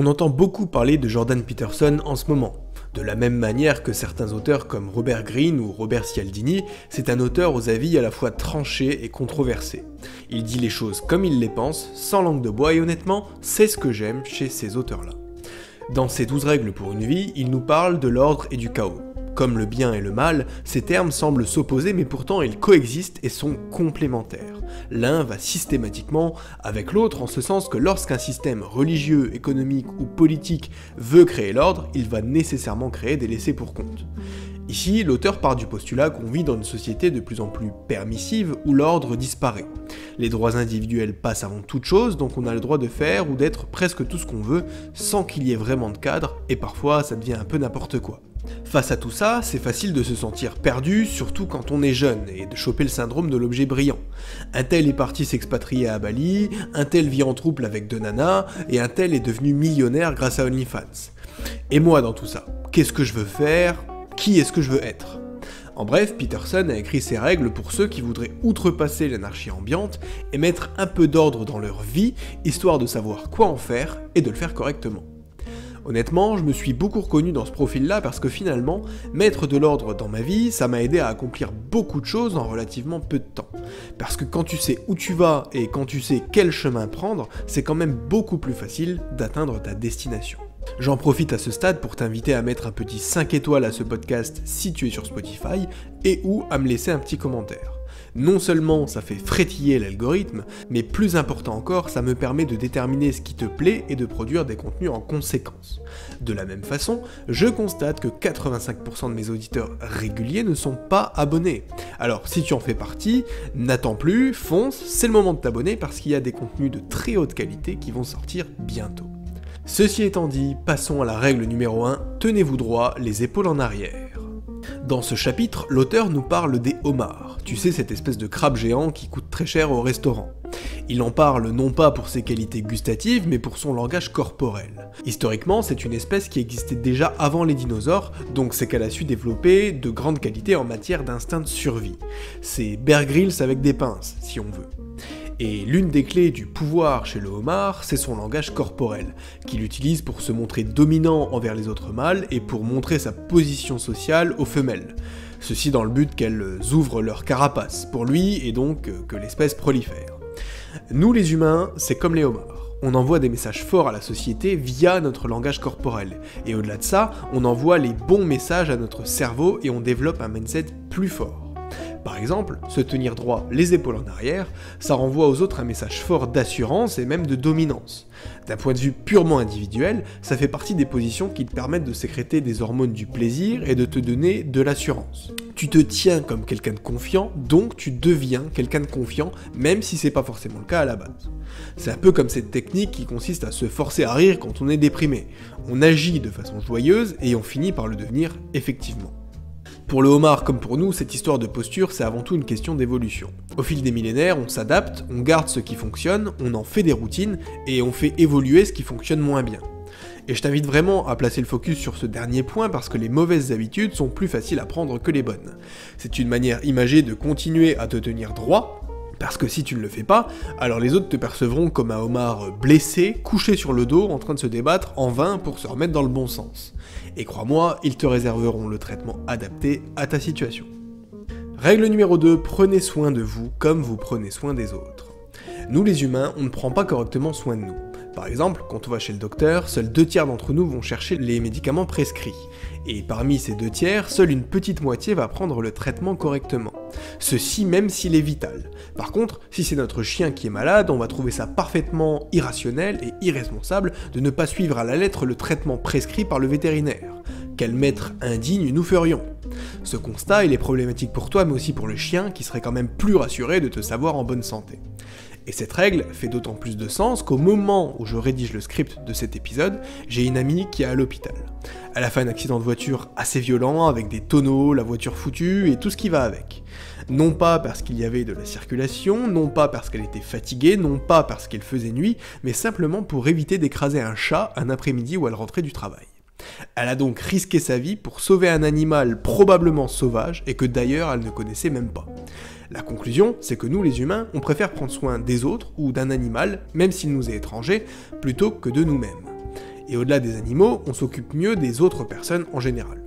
On entend beaucoup parler de Jordan Peterson en ce moment. De la même manière que certains auteurs comme Robert Greene ou Robert Cialdini, c'est un auteur aux avis à la fois tranchés et controversés. Il dit les choses comme il les pense, sans langue de bois et honnêtement, c'est ce que j'aime chez ces auteurs-là. Dans ses 12 règles pour une vie, il nous parle de l'ordre et du chaos. Comme le bien et le mal, ces termes semblent s'opposer mais pourtant ils coexistent et sont complémentaires. L'un va systématiquement avec l'autre en ce sens que lorsqu'un système religieux, économique ou politique veut créer l'ordre, il va nécessairement créer des laissés pour compte. Ici, l'auteur part du postulat qu'on vit dans une société de plus en plus permissive où l'ordre disparaît. Les droits individuels passent avant toute chose, donc on a le droit de faire ou d'être presque tout ce qu'on veut sans qu'il y ait vraiment de cadre, et parfois ça devient un peu n'importe quoi. Face à tout ça, c'est facile de se sentir perdu, surtout quand on est jeune, et de choper le syndrome de l'objet brillant. Un tel est parti s'expatrier à Bali, un tel vit en trouble avec deux nanas, et un tel est devenu millionnaire grâce à OnlyFans. Et moi dans tout ça Qu'est-ce que je veux faire? Qui est-ce que je veux être? En bref, Peterson a écrit ses règles pour ceux qui voudraient outrepasser l'anarchie ambiante et mettre un peu d'ordre dans leur vie, histoire de savoir quoi en faire et de le faire correctement. Honnêtement, je me suis beaucoup reconnu dans ce profil-là parce que finalement, mettre de l'ordre dans ma vie, ça m'a aidé à accomplir beaucoup de choses en relativement peu de temps. Parce que quand tu sais où tu vas et quand tu sais quel chemin prendre, c'est quand même beaucoup plus facile d'atteindre ta destination. J'en profite à ce stade pour t'inviter à mettre un petit 5 étoiles à ce podcast si tu es sur Spotify et ou à me laisser un petit commentaire. Non seulement ça fait frétiller l'algorithme, mais plus important encore, ça me permet de déterminer ce qui te plaît et de produire des contenus en conséquence. De la même façon, je constate que 85% de mes auditeurs réguliers ne sont pas abonnés. Alors si tu en fais partie, n'attends plus, fonce, c'est le moment de t'abonner parce qu'il y a des contenus de très haute qualité qui vont sortir bientôt. Ceci étant dit, passons à la règle numéro 1, tenez-vous droit, les épaules en arrière. Dans ce chapitre, l'auteur nous parle des homards, tu sais cette espèce de crabe géant qui coûte très cher au restaurant. Il en parle non pas pour ses qualités gustatives, mais pour son langage corporel. Historiquement, c'est une espèce qui existait déjà avant les dinosaures, donc c'est qu'elle a su développer de grandes qualités en matière d'instinct de survie. C'est Bear avec des pinces, si on veut. Et l'une des clés du pouvoir chez le homard, c'est son langage corporel, qu'il utilise pour se montrer dominant envers les autres mâles et pour montrer sa position sociale aux femelles. Ceci dans le but qu'elles ouvrent leur carapace pour lui et donc que l'espèce prolifère. Nous les humains, c'est comme les homards. On envoie des messages forts à la société via notre langage corporel. Et au-delà de ça, on envoie les bons messages à notre cerveau et on développe un mindset plus fort. Par exemple, se tenir droit, les épaules en arrière, ça renvoie aux autres un message fort d'assurance et même de dominance. D'un point de vue purement individuel, ça fait partie des positions qui te permettent de sécréter des hormones du plaisir et de te donner de l'assurance. Tu te tiens comme quelqu'un de confiant, donc tu deviens quelqu'un de confiant, même si c'est pas forcément le cas à la base. C'est un peu comme cette technique qui consiste à se forcer à rire quand on est déprimé. On agit de façon joyeuse et on finit par le devenir effectivement. Pour le homard comme pour nous, cette histoire de posture, c'est avant tout une question d'évolution. Au fil des millénaires, on s'adapte, on garde ce qui fonctionne, on en fait des routines, et on fait évoluer ce qui fonctionne moins bien. Et je t'invite vraiment à placer le focus sur ce dernier point parce que les mauvaises habitudes sont plus faciles à prendre que les bonnes. C'est une manière imagée de continuer à te tenir droit, parce que si tu ne le fais pas, alors les autres te percevront comme un homard blessé, couché sur le dos, en train de se débattre en vain pour se remettre dans le bon sens. Et crois-moi, ils te réserveront le traitement adapté à ta situation. Règle numéro 2, prenez soin de vous comme vous prenez soin des autres. Nous les humains, on ne prend pas correctement soin de nous. Par exemple, quand on va chez le docteur, seuls deux tiers d'entre nous vont chercher les médicaments prescrits. Et parmi ces deux tiers, seule une petite moitié va prendre le traitement correctement. Ceci même s'il est vital. Par contre, si c'est notre chien qui est malade, on va trouver ça parfaitement irrationnel et irresponsable de ne pas suivre à la lettre le traitement prescrit par le vétérinaire. Quel maître indigne nous ferions? Ce constat, est problématique pour toi mais aussi pour le chien qui serait quand même plus rassuré de te savoir en bonne santé. Et cette règle fait d'autant plus de sens qu'au moment où je rédige le script de cet épisode, j'ai une amie qui est à l'hôpital. Elle a fait un accident de voiture assez violent avec des tonneaux, la voiture foutue et tout ce qui va avec. Non pas parce qu'il y avait de la circulation, non pas parce qu'elle était fatiguée, non pas parce qu'il faisait nuit, mais simplement pour éviter d'écraser un chat un après-midi où elle rentrait du travail. Elle a donc risqué sa vie pour sauver un animal probablement sauvage et que d'ailleurs elle ne connaissait même pas. La conclusion, c'est que nous les humains, on préfère prendre soin des autres ou d'un animal, même s'il nous est étranger, plutôt que de nous-mêmes. Et au-delà des animaux, on s'occupe mieux des autres personnes en général.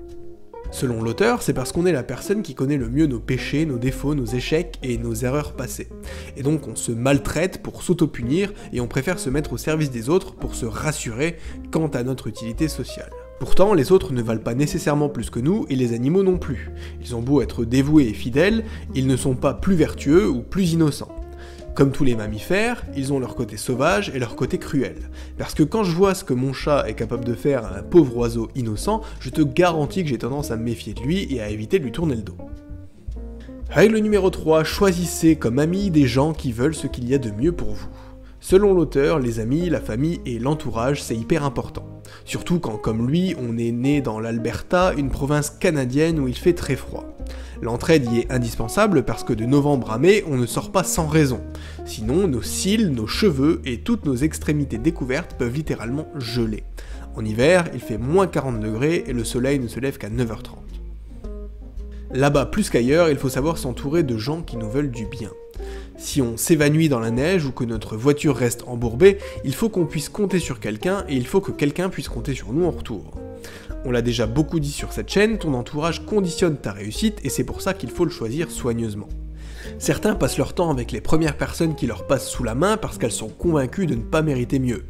Selon l'auteur, c'est parce qu'on est la personne qui connaît le mieux nos péchés, nos défauts, nos échecs et nos erreurs passées. Et donc on se maltraite pour s'auto-punir et on préfère se mettre au service des autres pour se rassurer quant à notre utilité sociale. Pourtant, les autres ne valent pas nécessairement plus que nous et les animaux non plus. Ils ont beau être dévoués et fidèles, ils ne sont pas plus vertueux ou plus innocents. Comme tous les mammifères, ils ont leur côté sauvage et leur côté cruel. Parce que quand je vois ce que mon chat est capable de faire à un pauvre oiseau innocent, je te garantis que j'ai tendance à me méfier de lui et à éviter de lui tourner le dos. Règle numéro 3, choisissez comme amis des gens qui veulent ce qu'il y a de mieux pour vous. Selon l'auteur, les amis, la famille et l'entourage, c'est hyper important. Surtout quand, comme lui, on est né dans l'Alberta, une province canadienne où il fait très froid. L'entraide y est indispensable parce que de novembre à mai, on ne sort pas sans raison. Sinon, nos cils, nos cheveux et toutes nos extrémités découvertes peuvent littéralement geler. En hiver, il fait moins 40 degrés et le soleil ne se lève qu'à 9h30. Là-bas, plus qu'ailleurs, il faut savoir s'entourer de gens qui nous veulent du bien. Si on s'évanouit dans la neige ou que notre voiture reste embourbée, il faut qu'on puisse compter sur quelqu'un et il faut que quelqu'un puisse compter sur nous en retour. On l'a déjà beaucoup dit sur cette chaîne, ton entourage conditionne ta réussite et c'est pour ça qu'il faut le choisir soigneusement. Certains passent leur temps avec les premières personnes qui leur passent sous la main parce qu'elles sont convaincues de ne pas mériter mieux.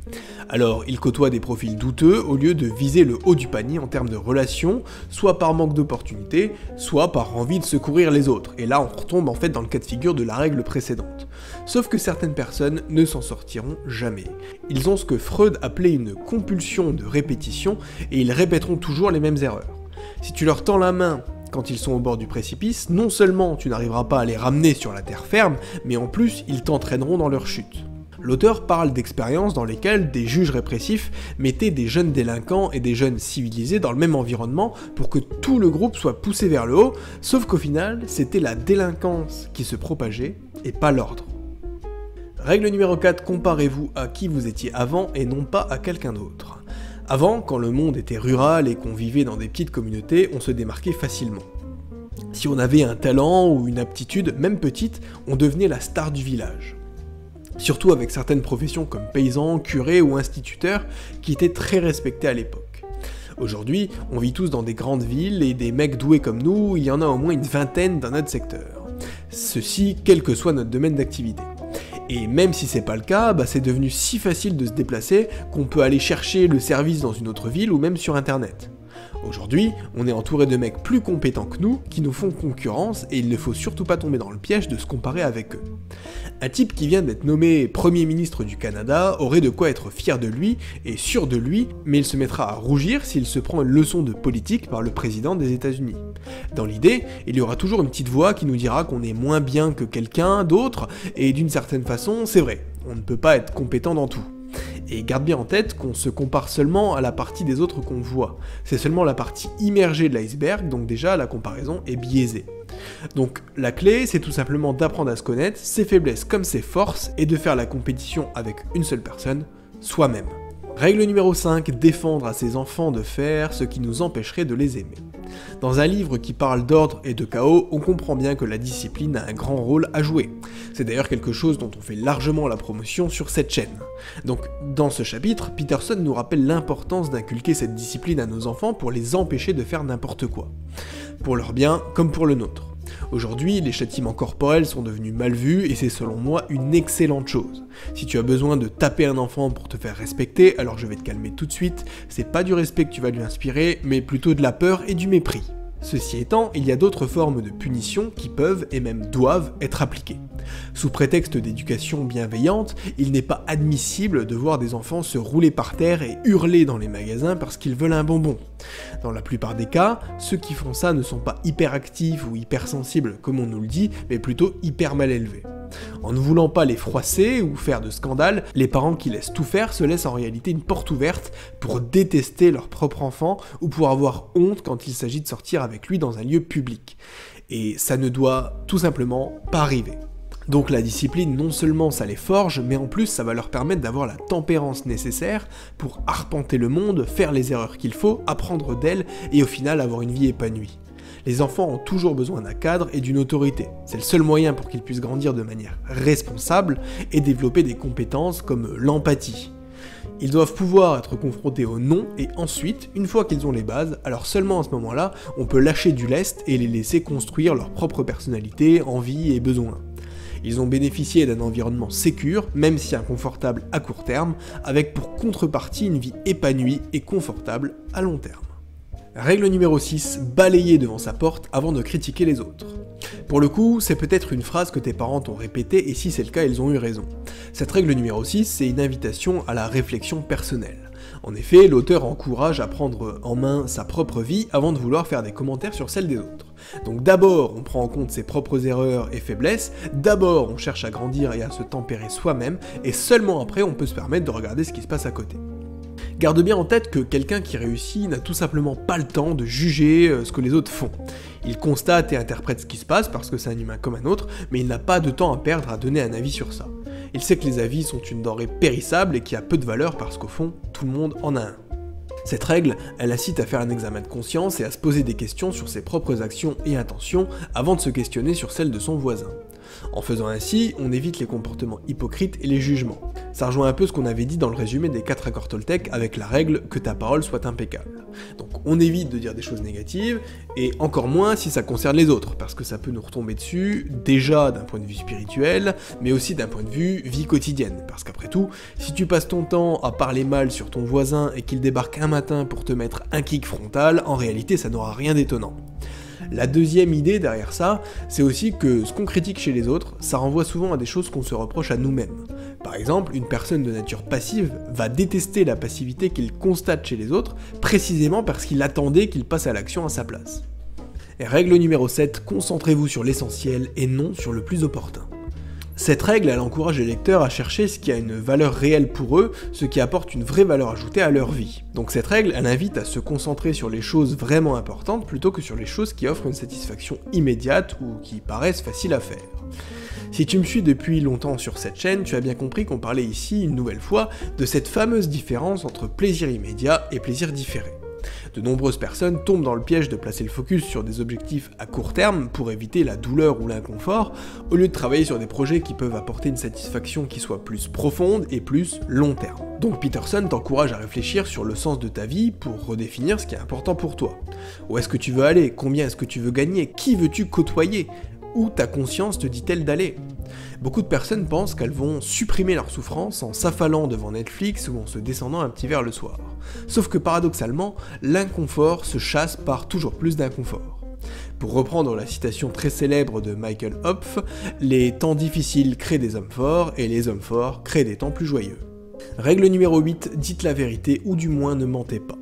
Alors ils côtoient des profils douteux au lieu de viser le haut du panier en termes de relations, soit par manque d'opportunités, soit par envie de secourir les autres. Et là on retombe en fait dans le cas de figure de la règle précédente. Sauf que certaines personnes ne s'en sortiront jamais. Ils ont ce que Freud appelait une compulsion de répétition et ils répéteront toujours les mêmes erreurs. Si tu leur tends la main quand ils sont au bord du précipice, non seulement tu n'arriveras pas à les ramener sur la terre ferme, mais en plus ils t'entraîneront dans leur chute. L'auteur parle d'expériences dans lesquelles des juges répressifs mettaient des jeunes délinquants et des jeunes civilisés dans le même environnement pour que tout le groupe soit poussé vers le haut, sauf qu'au final, c'était la délinquance qui se propageait et pas l'ordre. Règle numéro 4, comparez-vous à qui vous étiez avant et non pas à quelqu'un d'autre. Avant, quand le monde était rural et qu'on vivait dans des petites communautés, on se démarquait facilement. Si on avait un talent ou une aptitude, même petite, on devenait la star du village. Surtout avec certaines professions comme paysan, curé ou instituteur qui étaient très respectées à l'époque. Aujourd'hui, on vit tous dans des grandes villes et des mecs doués comme nous, il y en a au moins une vingtaine dans notre secteur. Ceci, quel que soit notre domaine d'activité. Et même si c'est pas le cas, bah c'est devenu si facile de se déplacer qu'on peut aller chercher le service dans une autre ville ou même sur internet. Aujourd'hui, on est entouré de mecs plus compétents que nous qui nous font concurrence et il ne faut surtout pas tomber dans le piège de se comparer avec eux. Un type qui vient d'être nommé Premier ministre du Canada aurait de quoi être fier de lui et sûr de lui, mais il se mettra à rougir s'il se prend une leçon de politique par le président des États-Unis. Dans l'idée, il y aura toujours une petite voix qui nous dira qu'on est moins bien que quelqu'un d'autre, et d'une certaine façon, c'est vrai, on ne peut pas être compétent dans tout. Et garde bien en tête qu'on se compare seulement à la partie des autres qu'on voit. C'est seulement la partie immergée de l'iceberg, donc déjà la comparaison est biaisée. Donc la clé, c'est tout simplement d'apprendre à se connaître, ses faiblesses comme ses forces, et de faire la compétition avec une seule personne, soi-même. Règle numéro 5, défendre à ses enfants de faire ce qui nous empêcherait de les aimer. Dans un livre qui parle d'ordre et de chaos, on comprend bien que la discipline a un grand rôle à jouer. C'est d'ailleurs quelque chose dont on fait largement la promotion sur cette chaîne. Donc dans ce chapitre, Peterson nous rappelle l'importance d'inculquer cette discipline à nos enfants pour les empêcher de faire n'importe quoi. Pour leur bien comme pour le nôtre. Aujourd'hui, les châtiments corporels sont devenus mal vus et c'est selon moi une excellente chose. Si tu as besoin de taper un enfant pour te faire respecter, alors je vais te calmer tout de suite, c'est pas du respect que tu vas lui inspirer, mais plutôt de la peur et du mépris. Ceci étant, il y a d'autres formes de punition qui peuvent et même doivent être appliquées. Sous prétexte d'éducation bienveillante, il n'est pas admissible de voir des enfants se rouler par terre et hurler dans les magasins parce qu'ils veulent un bonbon. Dans la plupart des cas, ceux qui font ça ne sont pas hyperactifs ou hypersensibles comme on nous le dit, mais plutôt hyper mal élevés. En ne voulant pas les froisser ou faire de scandale, les parents qui laissent tout faire se laissent en réalité une porte ouverte pour détester leur propre enfant ou pour avoir honte quand il s'agit de sortir avec lui dans un lieu public. Et ça ne doit tout simplement pas arriver. Donc la discipline, non seulement ça les forge, mais en plus ça va leur permettre d'avoir la tempérance nécessaire pour arpenter le monde, faire les erreurs qu'il faut, apprendre d'elles et au final avoir une vie épanouie les enfants ont toujours besoin d'un cadre et d'une autorité. C'est le seul moyen pour qu'ils puissent grandir de manière responsable et développer des compétences comme l'empathie. Ils doivent pouvoir être confrontés au non et ensuite, une fois qu'ils ont les bases, alors seulement à ce moment-là, on peut lâcher du lest et les laisser construire leur propre personnalité, envie et besoins. Ils ont bénéficié d'un environnement sécure, même si inconfortable à court terme, avec pour contrepartie une vie épanouie et confortable à long terme. Règle numéro 6, balayer devant sa porte avant de critiquer les autres. Pour le coup, c'est peut-être une phrase que tes parents t'ont répétée et si c'est le cas, ils ont eu raison. Cette règle numéro 6, c'est une invitation à la réflexion personnelle. En effet, l'auteur encourage à prendre en main sa propre vie avant de vouloir faire des commentaires sur celle des autres. Donc d'abord, on prend en compte ses propres erreurs et faiblesses, d'abord on cherche à grandir et à se tempérer soi-même, et seulement après on peut se permettre de regarder ce qui se passe à côté. Garde bien en tête que quelqu'un qui réussit n'a tout simplement pas le temps de juger euh, ce que les autres font. Il constate et interprète ce qui se passe parce que c'est un humain comme un autre, mais il n'a pas de temps à perdre à donner un avis sur ça. Il sait que les avis sont une denrée périssable et qui a peu de valeur parce qu'au fond, tout le monde en a un. Cette règle, elle incite à faire un examen de conscience et à se poser des questions sur ses propres actions et intentions avant de se questionner sur celles de son voisin. En faisant ainsi, on évite les comportements hypocrites et les jugements. Ça rejoint un peu ce qu'on avait dit dans le résumé des 4 accords Toltec avec la règle que ta parole soit impeccable. Donc on évite de dire des choses négatives, et encore moins si ça concerne les autres, parce que ça peut nous retomber dessus, déjà d'un point de vue spirituel, mais aussi d'un point de vue vie quotidienne. Parce qu'après tout, si tu passes ton temps à parler mal sur ton voisin et qu'il débarque un matin pour te mettre un kick frontal, en réalité ça n'aura rien d'étonnant. La deuxième idée derrière ça, c'est aussi que ce qu'on critique chez les autres, ça renvoie souvent à des choses qu'on se reproche à nous-mêmes. Par exemple, une personne de nature passive va détester la passivité qu'il constate chez les autres, précisément parce qu'il attendait qu'il passe à l'action à sa place. Règle numéro 7, concentrez-vous sur l'essentiel et non sur le plus opportun. Cette règle, elle encourage les lecteurs à chercher ce qui a une valeur réelle pour eux, ce qui apporte une vraie valeur ajoutée à leur vie. Donc cette règle, elle invite à se concentrer sur les choses vraiment importantes plutôt que sur les choses qui offrent une satisfaction immédiate ou qui paraissent faciles à faire. Si tu me suis depuis longtemps sur cette chaîne, tu as bien compris qu'on parlait ici, une nouvelle fois, de cette fameuse différence entre plaisir immédiat et plaisir différé. De nombreuses personnes tombent dans le piège de placer le focus sur des objectifs à court terme pour éviter la douleur ou l'inconfort, au lieu de travailler sur des projets qui peuvent apporter une satisfaction qui soit plus profonde et plus long terme. Donc Peterson t'encourage à réfléchir sur le sens de ta vie pour redéfinir ce qui est important pour toi. Où est-ce que tu veux aller? Combien est-ce que tu veux gagner? Qui veux-tu côtoyer? Où ta conscience te dit-elle d'aller? Beaucoup de personnes pensent qu'elles vont supprimer leur souffrance en s'affalant devant Netflix ou en se descendant un petit verre le soir. Sauf que paradoxalement, l'inconfort se chasse par toujours plus d'inconfort. Pour reprendre la citation très célèbre de Michael Hopf, les temps difficiles créent des hommes forts et les hommes forts créent des temps plus joyeux. Règle numéro 8, dites la vérité ou du moins ne mentez pas.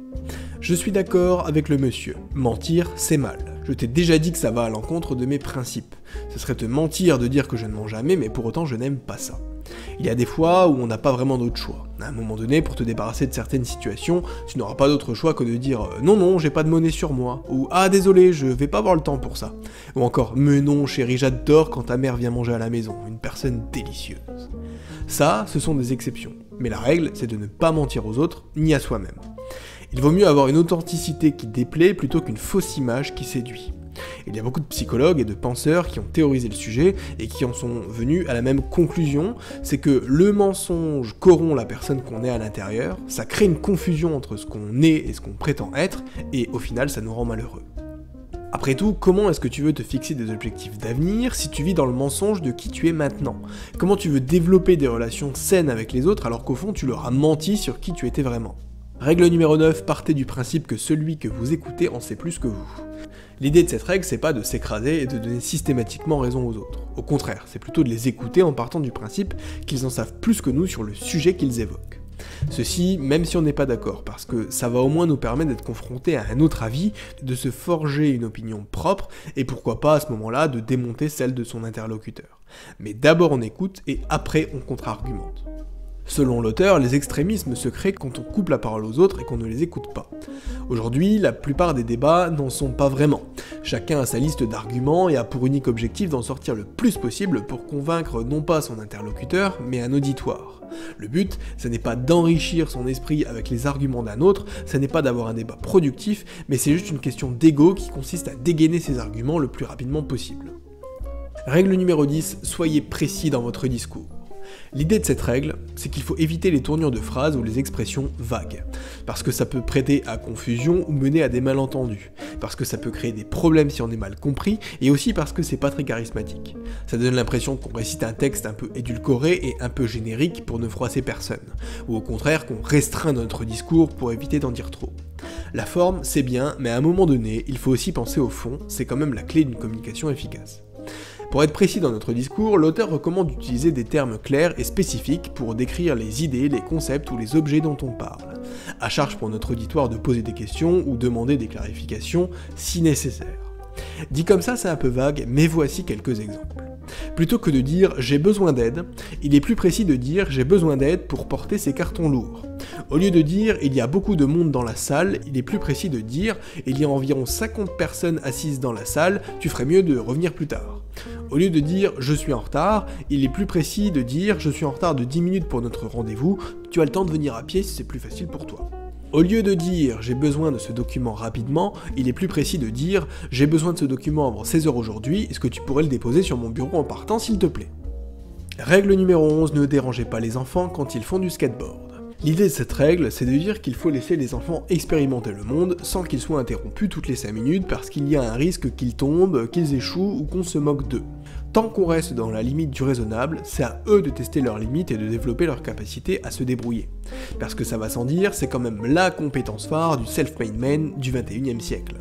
Je suis d'accord avec le monsieur, mentir c'est mal. Je t'ai déjà dit que ça va à l'encontre de mes principes. Ce serait te mentir de dire que je ne mens jamais, mais pour autant je n'aime pas ça. Il y a des fois où on n'a pas vraiment d'autre choix. À un moment donné, pour te débarrasser de certaines situations, tu n'auras pas d'autre choix que de dire euh, non non, j'ai pas de monnaie sur moi, ou ah désolé, je vais pas avoir le temps pour ça, ou encore mais non chérie, j'adore quand ta mère vient manger à la maison, une personne délicieuse. Ça, ce sont des exceptions. Mais la règle, c'est de ne pas mentir aux autres, ni à soi-même. Il vaut mieux avoir une authenticité qui déplaît plutôt qu'une fausse image qui séduit. Il y a beaucoup de psychologues et de penseurs qui ont théorisé le sujet et qui en sont venus à la même conclusion, c'est que le mensonge corrompt la personne qu'on est à l'intérieur, ça crée une confusion entre ce qu'on est et ce qu'on prétend être, et au final ça nous rend malheureux. Après tout, comment est-ce que tu veux te fixer des objectifs d'avenir si tu vis dans le mensonge de qui tu es maintenant? Comment tu veux développer des relations saines avec les autres alors qu'au fond tu leur as menti sur qui tu étais vraiment? Règle numéro 9, partez du principe que celui que vous écoutez en sait plus que vous. L'idée de cette règle, c'est pas de s'écraser et de donner systématiquement raison aux autres. Au contraire, c'est plutôt de les écouter en partant du principe qu'ils en savent plus que nous sur le sujet qu'ils évoquent. Ceci, même si on n'est pas d'accord, parce que ça va au moins nous permettre d'être confrontés à un autre avis, de se forger une opinion propre, et pourquoi pas à ce moment-là de démonter celle de son interlocuteur. Mais d'abord on écoute et après on contre-argumente. Selon l'auteur, les extrémismes se créent quand on coupe la parole aux autres et qu'on ne les écoute pas. Aujourd'hui, la plupart des débats n'en sont pas vraiment. Chacun a sa liste d'arguments et a pour unique objectif d'en sortir le plus possible pour convaincre non pas son interlocuteur, mais un auditoire. Le but, ce n'est pas d'enrichir son esprit avec les arguments d'un autre, ce n'est pas d'avoir un débat productif, mais c'est juste une question d'ego qui consiste à dégainer ses arguments le plus rapidement possible. Règle numéro 10, soyez précis dans votre discours. L'idée de cette règle, c'est qu'il faut éviter les tournures de phrases ou les expressions vagues, parce que ça peut prêter à confusion ou mener à des malentendus, parce que ça peut créer des problèmes si on est mal compris, et aussi parce que c'est pas très charismatique. Ça donne l'impression qu'on récite un texte un peu édulcoré et un peu générique pour ne froisser personne, ou au contraire qu'on restreint notre discours pour éviter d'en dire trop. La forme, c'est bien, mais à un moment donné, il faut aussi penser au fond, c'est quand même la clé d'une communication efficace. Pour être précis dans notre discours, l'auteur recommande d'utiliser des termes clairs et spécifiques pour décrire les idées, les concepts ou les objets dont on parle. À charge pour notre auditoire de poser des questions ou demander des clarifications si nécessaire. Dit comme ça, c'est un peu vague, mais voici quelques exemples. Plutôt que de dire j'ai besoin d'aide, il est plus précis de dire j'ai besoin d'aide pour porter ces cartons lourds. Au lieu de dire il y a beaucoup de monde dans la salle, il est plus précis de dire il y a environ 50 personnes assises dans la salle, tu ferais mieux de revenir plus tard. Au lieu de dire je suis en retard, il est plus précis de dire je suis en retard de 10 minutes pour notre rendez-vous, tu as le temps de venir à pied si c'est plus facile pour toi. Au lieu de dire j'ai besoin de ce document rapidement, il est plus précis de dire j'ai besoin de ce document avant 16h aujourd'hui, est-ce que tu pourrais le déposer sur mon bureau en partant s'il te plaît? Règle numéro 11, ne dérangez pas les enfants quand ils font du skateboard. L'idée de cette règle, c'est de dire qu'il faut laisser les enfants expérimenter le monde sans qu'ils soient interrompus toutes les 5 minutes parce qu'il y a un risque qu'ils tombent, qu'ils échouent ou qu'on se moque d'eux. Tant qu'on reste dans la limite du raisonnable, c'est à eux de tester leurs limites et de développer leur capacité à se débrouiller. Parce que ça va sans dire, c'est quand même la compétence phare du self-made man du 21e siècle.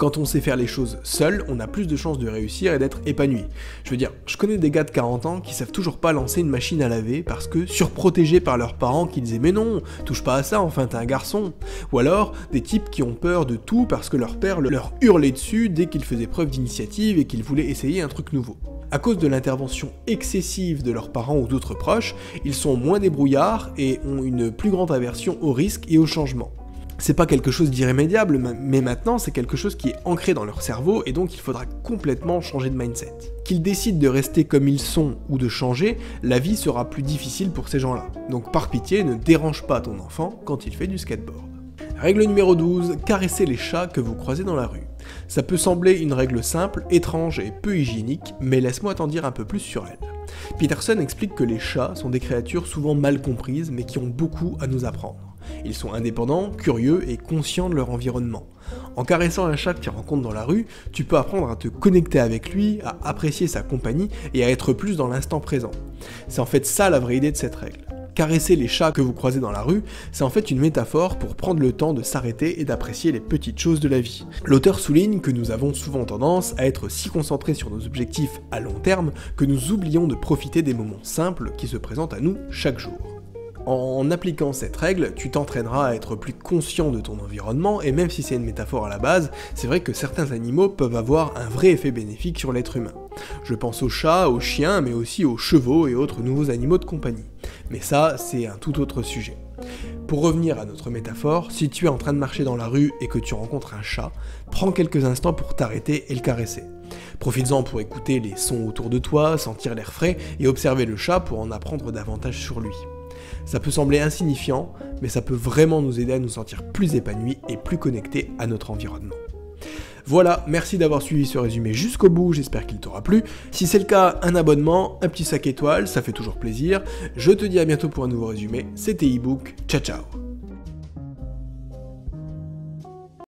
Quand on sait faire les choses seul, on a plus de chances de réussir et d'être épanoui. Je veux dire, je connais des gars de 40 ans qui savent toujours pas lancer une machine à laver parce que surprotégés par leurs parents qui disaient mais non, touche pas à ça, enfin t'es un garçon. Ou alors des types qui ont peur de tout parce que leur père leur hurlait dessus dès qu'ils faisaient preuve d'initiative et qu'ils voulaient essayer un truc nouveau. À cause de l'intervention excessive de leurs parents ou d'autres proches, ils sont moins débrouillards et ont une plus grande aversion au risque et au changement c'est pas quelque chose d'irrémédiable, mais maintenant c'est quelque chose qui est ancré dans leur cerveau et donc il faudra complètement changer de mindset. Qu'ils décident de rester comme ils sont ou de changer, la vie sera plus difficile pour ces gens-là. Donc par pitié, ne dérange pas ton enfant quand il fait du skateboard. Règle numéro 12, caressez les chats que vous croisez dans la rue. Ça peut sembler une règle simple, étrange et peu hygiénique, mais laisse-moi t'en dire un peu plus sur elle. Peterson explique que les chats sont des créatures souvent mal comprises mais qui ont beaucoup à nous apprendre. Ils sont indépendants, curieux et conscients de leur environnement. En caressant un chat que tu rencontres dans la rue, tu peux apprendre à te connecter avec lui, à apprécier sa compagnie et à être plus dans l'instant présent. C'est en fait ça la vraie idée de cette règle. Caresser les chats que vous croisez dans la rue, c'est en fait une métaphore pour prendre le temps de s'arrêter et d'apprécier les petites choses de la vie. L'auteur souligne que nous avons souvent tendance à être si concentrés sur nos objectifs à long terme que nous oublions de profiter des moments simples qui se présentent à nous chaque jour. En appliquant cette règle, tu t'entraîneras à être plus conscient de ton environnement, et même si c'est une métaphore à la base, c'est vrai que certains animaux peuvent avoir un vrai effet bénéfique sur l'être humain. Je pense aux chats, aux chiens, mais aussi aux chevaux et autres nouveaux animaux de compagnie. Mais ça, c'est un tout autre sujet. Pour revenir à notre métaphore, si tu es en train de marcher dans la rue et que tu rencontres un chat, prends quelques instants pour t'arrêter et le caresser. Profites-en pour écouter les sons autour de toi, sentir l'air frais et observer le chat pour en apprendre davantage sur lui. Ça peut sembler insignifiant, mais ça peut vraiment nous aider à nous sentir plus épanouis et plus connectés à notre environnement. Voilà, merci d'avoir suivi ce résumé jusqu'au bout, j'espère qu'il t'aura plu. Si c'est le cas, un abonnement, un petit sac étoile, ça fait toujours plaisir. Je te dis à bientôt pour un nouveau résumé, c'était ebook, ciao ciao